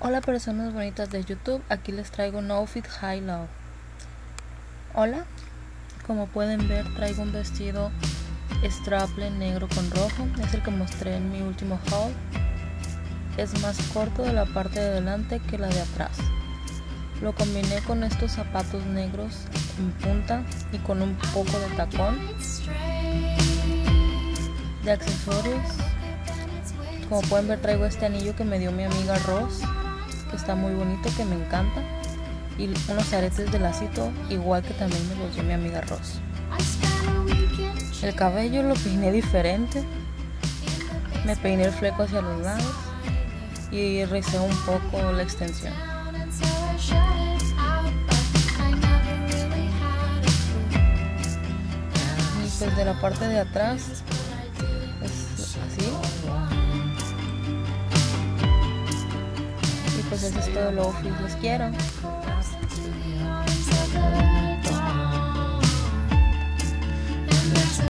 Hola personas bonitas de YouTube, aquí les traigo un outfit high low. Hola, como pueden ver traigo un vestido straple negro con rojo, es el que mostré en mi último haul. Es más corto de la parte de delante que la de atrás. Lo combiné con estos zapatos negros en punta y con un poco de tacón. De accesorios, como pueden ver traigo este anillo que me dio mi amiga Ross que está muy bonito, que me encanta. Y unos aretes de lacito, igual que también me los dio mi amiga Ross. El cabello lo peiné diferente. Me peiné el fleco hacia los lados y rizé un poco la extensión. Y pues de la parte de atrás es así. pues eso es todo lo que yo quiero.